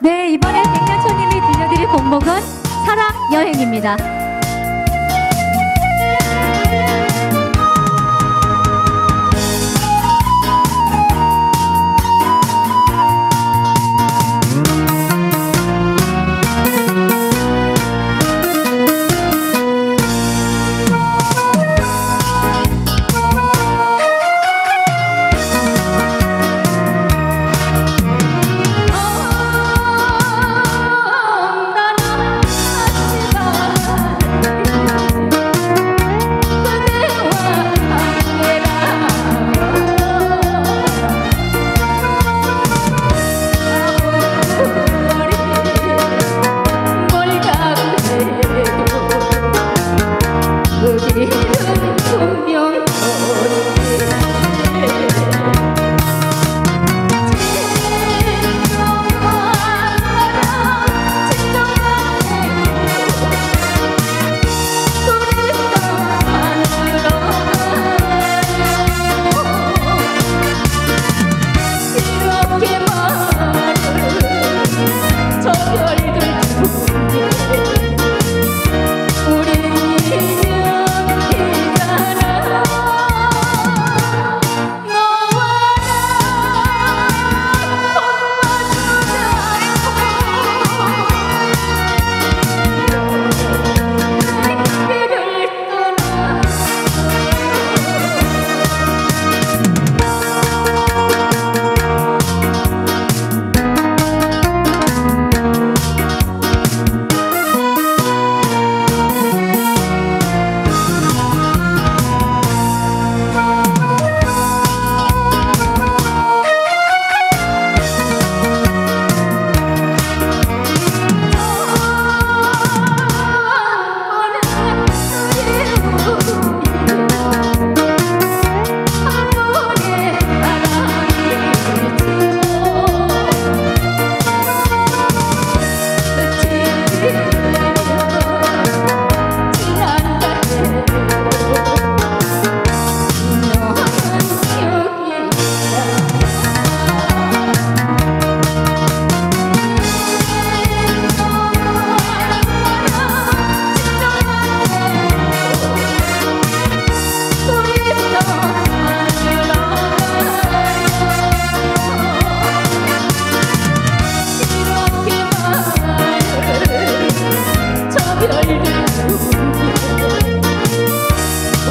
네, 이번에 백년천님이 들려드릴 곡목은 사랑 여행입니다.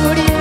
Por